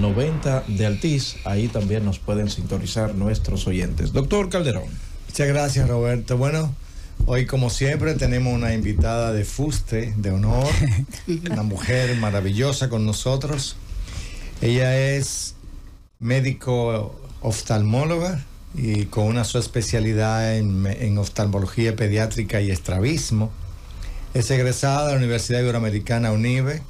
90 de Altiz. Ahí también nos pueden sintonizar nuestros oyentes. Doctor Calderón. Muchas gracias, Roberto. Bueno, hoy como siempre tenemos una invitada de fuste, de honor, una mujer maravillosa con nosotros. Ella es médico oftalmóloga y con una subespecialidad en, en oftalmología pediátrica y estrabismo. Es egresada de la Universidad Iberoamericana UNIBE.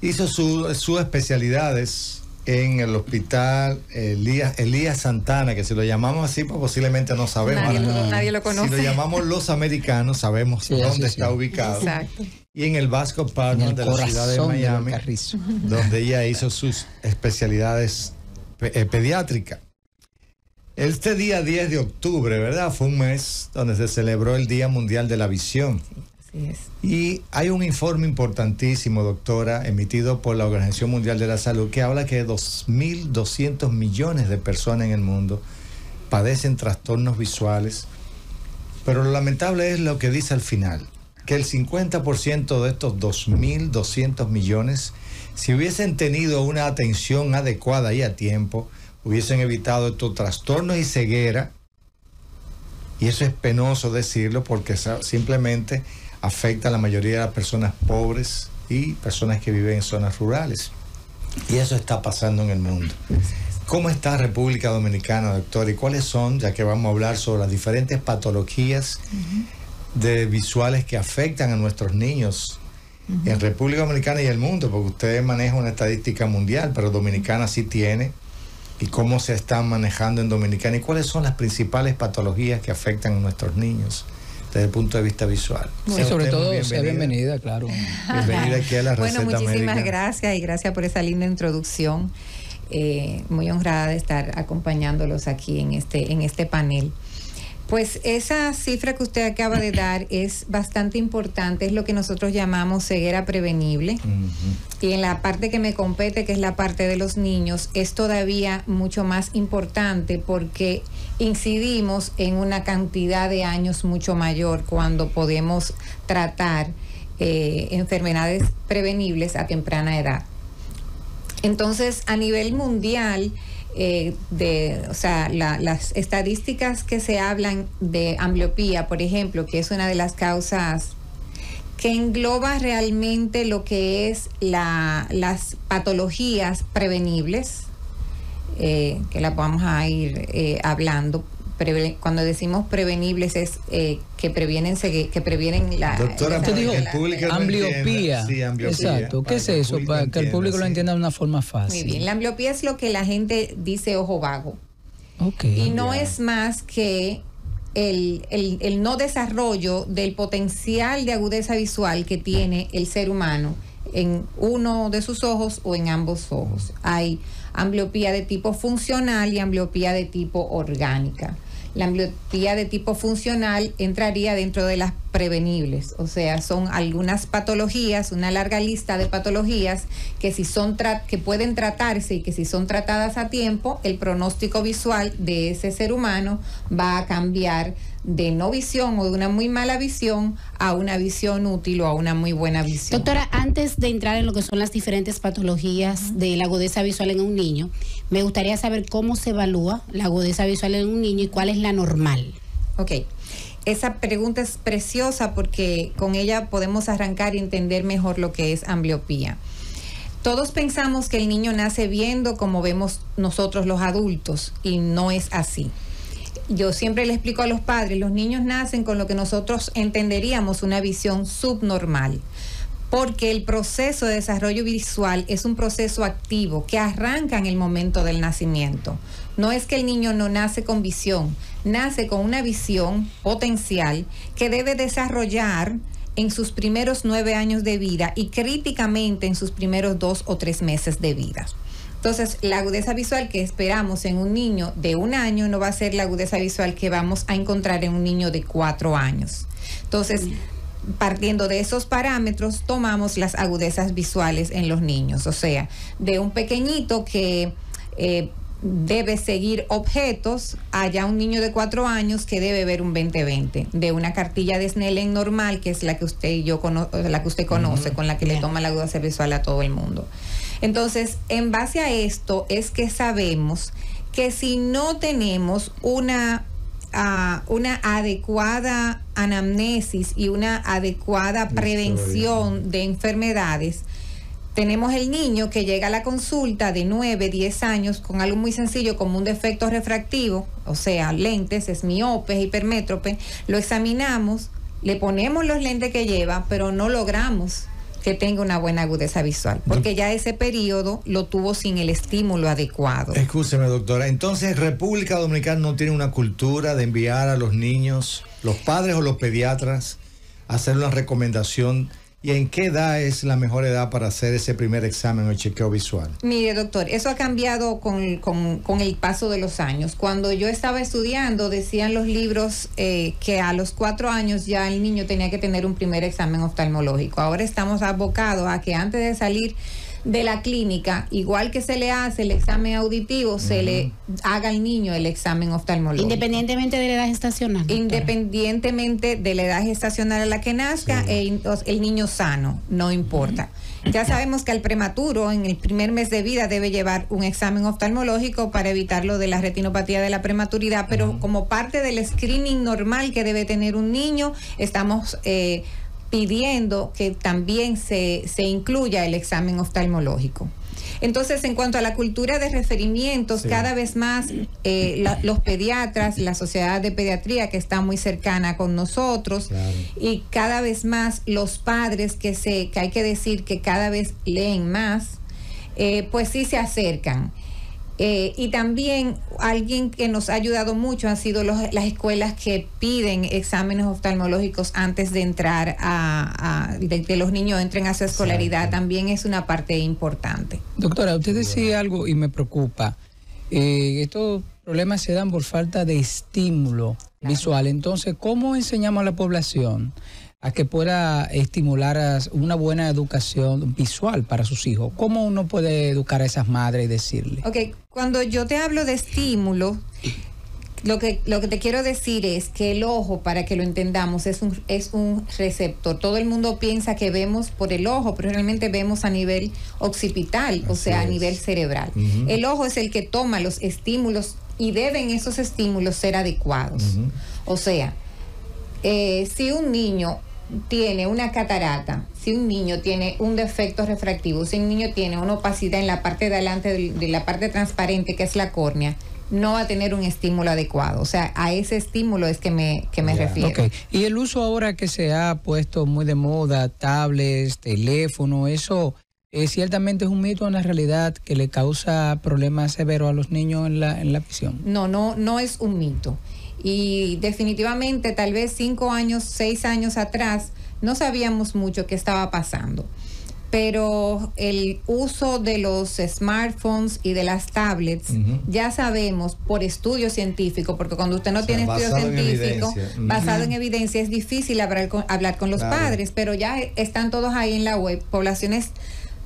Hizo sus especialidades en el hospital Elías, Elías Santana, que si lo llamamos así, pues posiblemente no sabemos. Nadie, lo conoce. Si lo llamamos los americanos, sabemos dónde está ubicado. Exacto. Y en el Vasco Partner de la ciudad de Miami, donde ella hizo sus especialidades eh, pediátricas. Este día 10 de octubre, ¿verdad? Fue un mes donde se celebró el Día Mundial de la Visión. Y hay un informe importantísimo, doctora, emitido por la Organización Mundial de la Salud, que habla que 2.200 millones de personas en el mundo padecen trastornos visuales. Pero lo lamentable es lo que dice al final, que el 50% de estos 2.200 millones, si hubiesen tenido una atención adecuada y a tiempo, hubiesen evitado estos trastornos y ceguera. Y eso es penoso decirlo porque simplemente afecta a la mayoría de las personas pobres y personas que viven en zonas rurales. Y eso está pasando en el mundo. ¿Cómo está República Dominicana, doctor? ¿Y cuáles son, ya que vamos a hablar sobre las diferentes patologías de visuales que afectan a nuestros niños en República Dominicana y el mundo? Porque usted maneja una estadística mundial, pero Dominicana sí tiene. ¿Y cómo se están manejando en Dominicana? ¿Y cuáles son las principales patologías que afectan a nuestros niños? Desde el punto de vista visual. Sí, sobre todo, bienvenida. bienvenida, claro. Bienvenida aquí a la receta Bueno, muchísimas gracias y gracias por esa linda introducción. Eh, muy honrada de estar acompañándolos aquí en este, en este panel. Pues esa cifra que usted acaba de dar es bastante importante, es lo que nosotros llamamos ceguera prevenible. Y en la parte que me compete, que es la parte de los niños, es todavía mucho más importante porque incidimos en una cantidad de años mucho mayor cuando podemos tratar eh, enfermedades prevenibles a temprana edad. Entonces, a nivel mundial, eh, de, o sea, las estadísticas que se hablan de ambliopía, por ejemplo, que es una de las causas que engloba realmente lo que es la, las patologías prevenibles, eh, que las vamos a ir eh, hablando. Cuando decimos prevenibles es eh, que previenen que previenen la doctora ambliopía. sí, ambliopía. Exacto. Qué es eso para que el público lo entienda de una forma fácil. Muy bien. La ambliopía es lo que la gente dice ojo vago. Okay, y no es más que el, el, el no desarrollo del potencial de agudeza visual que tiene el ser humano en uno de sus ojos o en ambos ojos. Hay ambliopía de tipo funcional y ambliopía de tipo orgánica. La ambliopía de tipo funcional entraría dentro de las prevenibles, o sea, son algunas patologías, una larga lista de patologías que si son que pueden tratarse y que si son tratadas a tiempo, el pronóstico visual de ese ser humano va a cambiar de no visión o de una muy mala visión a una visión útil o a una muy buena visión. Doctora, antes de entrar en lo que son las diferentes patologías de la agudeza visual en un niño, me gustaría saber cómo se evalúa la agudeza visual en un niño y cuál es la normal. Ok. Esa pregunta es preciosa porque con ella podemos arrancar y entender mejor lo que es ambliopía. Todos pensamos que el niño nace viendo como vemos nosotros los adultos y no es así yo siempre le explico a los padres, los niños nacen con lo que nosotros entenderíamos una visión subnormal, porque el proceso de desarrollo visual es un proceso activo que arranca en el momento del nacimiento. No es que el niño no nace con visión, nace con una visión potencial que debe desarrollar en sus primeros nueve años de vida y críticamente en sus primeros dos o tres meses de vida. Entonces, la agudeza visual que esperamos en un niño de un año no va a ser la agudeza visual que vamos a encontrar en un niño de cuatro años. Entonces, partiendo de esos parámetros, tomamos las agudezas visuales en los niños. O sea, de un pequeñito que... Eh, debe seguir objetos, haya un niño de cuatro años que debe ver un 2020 de una cartilla de Snellen normal, que es la que usted y yo la que usted conoce, con la que le toma la duda visual a todo el mundo. Entonces, en base a esto es que sabemos que si no tenemos una, ah, una adecuada anamnesis y una adecuada prevención de enfermedades, tenemos el niño que llega a la consulta de 9, 10 años con algo muy sencillo como un defecto refractivo, o sea, lentes, es miope, hipermétrope, lo examinamos, le ponemos los lentes que lleva, pero no logramos que tenga una buena agudeza visual, porque ya ese periodo lo tuvo sin el estímulo adecuado. Escúcheme, doctora. Entonces, República Dominicana no tiene una cultura de enviar a los niños, los padres o los pediatras, a hacer una recomendación ¿Y en qué edad es la mejor edad para hacer ese primer examen o chequeo visual? Mire, doctor, eso ha cambiado con, el paso de los años. Cuando yo estaba estudiando, decían los libros eh, que a los cuatro años ya el niño tenía que tener un primer examen oftalmológico. Ahora estamos abocados a que antes de salir de la clínica, igual que se le hace el examen auditivo, se le haga al niño el examen oftalmológico. Independientemente de la edad gestacional. Independientemente de la edad gestacional a la que nazca, el, niño sano, no importa. Ya sabemos que al prematuro, en el primer mes de vida, debe llevar un examen oftalmológico para evitarlo de la retinopatía de la prematuridad, pero como parte del screening normal que debe tener un niño, estamos... Eh, pidiendo que también se, incluya el examen oftalmológico. Entonces, en cuanto a la cultura de referimientos, cada vez más eh, los pediatras, la sociedad de pediatría que está muy cercana con nosotros, y cada vez más los padres que, se, que hay que decir que cada vez leen más, eh, pues sí se acercan. Eh, y también alguien que nos ha ayudado mucho han sido las escuelas que piden exámenes oftalmológicos antes de entrar a, de que los niños entren a su escolaridad. También es una parte importante. Doctora, usted decía algo y me preocupa. Eh, estos problemas se dan por falta de estímulo visual. Entonces, ¿cómo enseñamos a la población? A que pueda estimular una buena educación visual para sus hijos. ¿Cómo uno puede educar a esas madres y decirle? Ok, cuando yo te hablo de estímulo, lo que, lo que te quiero decir es que el ojo, para que lo entendamos, es un, es un receptor. Todo el mundo piensa que vemos por el ojo, pero realmente vemos a nivel occipital, o sea, a nivel cerebral. El ojo es el que toma los estímulos y deben esos estímulos ser adecuados. O sea, eh, si un niño tiene una catarata, si un niño tiene un defecto refractivo, si un niño tiene una opacidad en la parte de adelante de, la parte transparente que es la córnea, no va a tener un estímulo adecuado. O sea, a ese estímulo es que me, que me refiero. Y el uso ahora que se ha puesto muy de moda, tablets, teléfono, eso eh, ciertamente es un mito, una realidad que le causa problemas severos a los niños en la, en la visión. No, no, no es un mito y definitivamente tal vez cinco años, seis años atrás no sabíamos mucho qué estaba pasando. Pero el uso de los smartphones y de las tablets, ya sabemos por estudio científico, porque cuando usted no tiene estudio científico, basado en evidencia, es difícil hablar con, hablar con los padres, pero ya están todos ahí en la web, poblaciones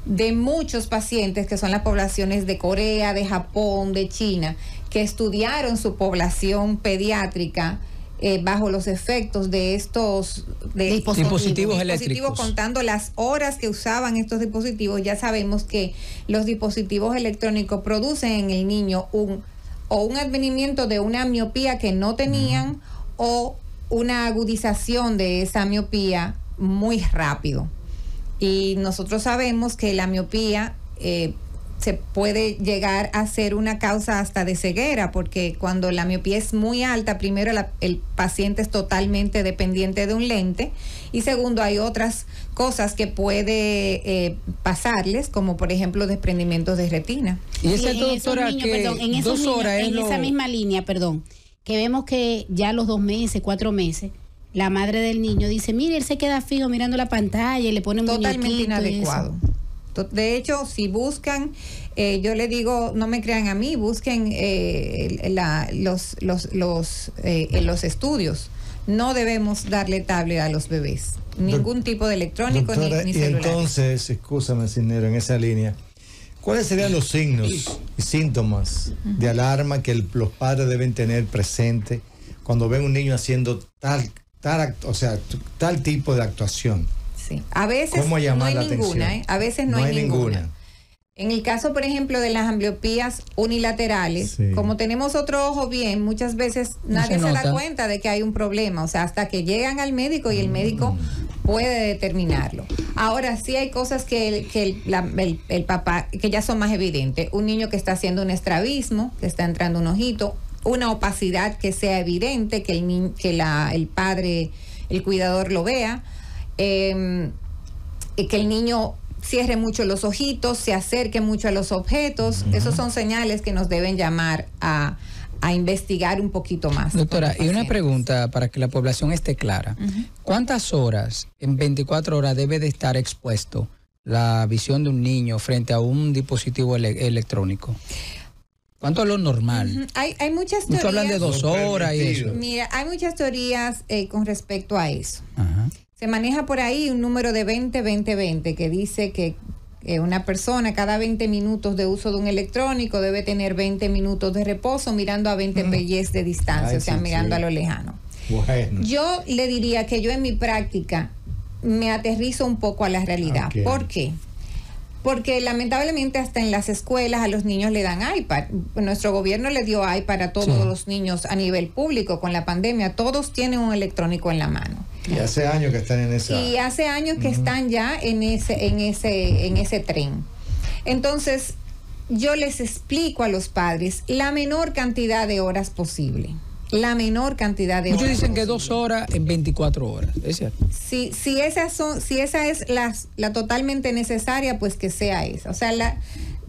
de muchos pacientes que son las poblaciones de Corea, de Japón, de China, que estudiaron su población pediátrica eh, bajo los efectos de estos dispositivos, eléctricos. Contando las horas que usaban estos dispositivos, ya sabemos que los dispositivos electrónicos producen en el niño un o un advenimiento de una miopía que no tenían o una agudización de esa miopía muy rápido. Y nosotros sabemos que la miopía eh, se puede llegar a ser una causa hasta de ceguera, porque cuando la miopía es muy alta, primero el paciente es totalmente dependiente de un lente y segundo hay otras cosas que puede eh, pasarles, como por ejemplo desprendimientos de retina. Y esa doctora que en dos horas en esa misma línea, perdón, que vemos que ya los dos meses, cuatro meses, la madre del niño dice, mire, él se queda fijo mirando la pantalla y le pone Totalmente inadecuado. De hecho, si buscan, eh, yo le digo, no me crean a mí, busquen eh, los, los, los, eh, los estudios. No debemos darle tablet a los bebés. Ningún tipo de electrónico ni, celular. Y entonces, escúchame, Cinero, en esa línea, ¿Cuáles serían los signos y síntomas de alarma que los padres deben tener presente cuando ven un niño haciendo tal, tal, o sea, tal tipo de actuación? Sí. A veces no hay ninguna, ¿eh? A veces no, hay, ninguna. En el caso, por ejemplo, de las ambliopías unilaterales, como tenemos otro ojo bien, muchas veces nadie se, da cuenta de que hay un problema, o sea, hasta que llegan al médico y el médico mm. puede determinarlo. Ahora sí hay cosas que, el, papá, que ya son más evidentes. Un niño que está haciendo un estrabismo, que está entrando un ojito, una opacidad que sea evidente, que el, que la, el padre, el cuidador lo vea, eh, que el niño cierre mucho los ojitos, se acerque mucho a los objetos. Esos son señales que nos deben llamar a, investigar un poquito más. Doctora, y una pregunta para que la población esté clara. ¿Cuántas horas en 24 horas debe de estar expuesto la visión de un niño frente a un dispositivo electrónico? ¿Cuánto es lo normal? hay, hay, muchas teorías. hablan de dos horas y eso. Mira, hay muchas teorías eh, con respecto a eso. Se maneja por ahí un número de 20-20-20 que dice que una persona cada 20 minutos de uso de un electrónico debe tener 20 minutos de reposo mirando a 20 mm. de distancia, o sea, mirando a lo lejano. Yo le diría que yo en mi práctica me aterrizo un poco a la realidad. ¿Por qué? porque lamentablemente hasta en las escuelas a los niños le dan iPad. Nuestro gobierno le dio iPad a todos los niños a nivel público con la pandemia. Todos tienen un electrónico en la mano. Y hace años que están en esa. Y hace años que están ya en ese, en ese, en ese tren. Entonces, yo les explico a los padres la menor cantidad de horas posible la menor cantidad de Muchos dicen que dos horas en 24 horas, ¿es cierto? Si, si, esas son, si esa es la, la totalmente necesaria, pues que sea esa. O sea, la,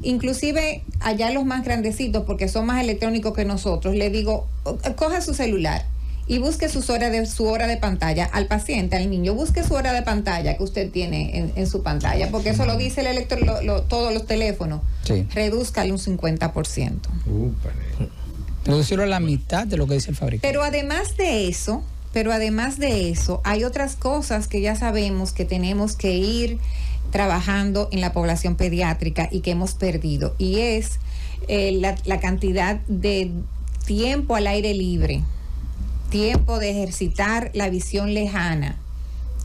inclusive allá los más grandecitos, porque son más electrónicos que nosotros, le digo, coja su celular y busque sus horas de, su hora de pantalla al paciente, al niño, busque su hora de pantalla que usted tiene en, su pantalla, porque eso lo dice el electro, todos los teléfonos. Sí. Redúzcale un 50%. Uh, Reducirlo a la mitad de lo que dice el fabricante. Pero además de eso, pero además de eso, hay otras cosas que ya sabemos que tenemos que ir trabajando en la población pediátrica y que hemos perdido. Y es eh, la, la cantidad de tiempo al aire libre, tiempo de ejercitar la visión lejana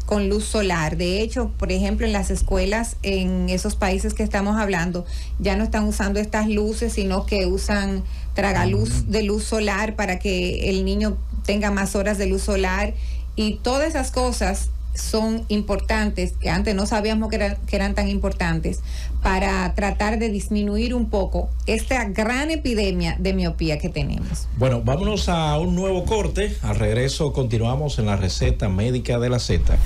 con luz solar. De hecho, por ejemplo, en las escuelas en esos países que estamos hablando, ya no están usando estas luces, sino que usan tragaluz de luz solar para que el niño tenga más horas de luz solar y todas esas cosas son importantes, que antes no sabíamos que, eran tan importantes, para tratar de disminuir un poco esta gran epidemia de miopía que tenemos. Bueno, vámonos a un nuevo corte. Al regreso continuamos en la receta médica de la Z.